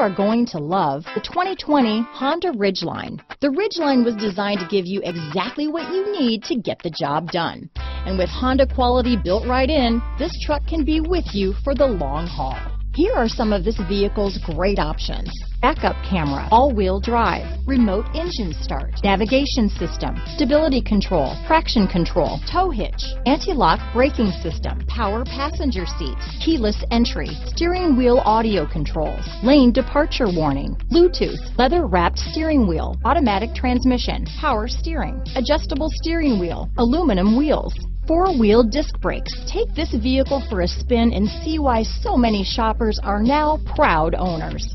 are going to love the 2020 Honda Ridgeline. The Ridgeline was designed to give you exactly what you need to get the job done. And with Honda quality built right in, this truck can be with you for the long haul. Here are some of this vehicle's great options. Backup camera, all-wheel drive, remote engine start, navigation system, stability control, traction control, tow hitch, anti-lock braking system, power passenger seat, keyless entry, steering wheel audio controls, lane departure warning, Bluetooth, leather wrapped steering wheel, automatic transmission, power steering, adjustable steering wheel, aluminum wheels, four-wheel disc brakes. Take this vehicle for a spin and see why so many shoppers are now proud owners.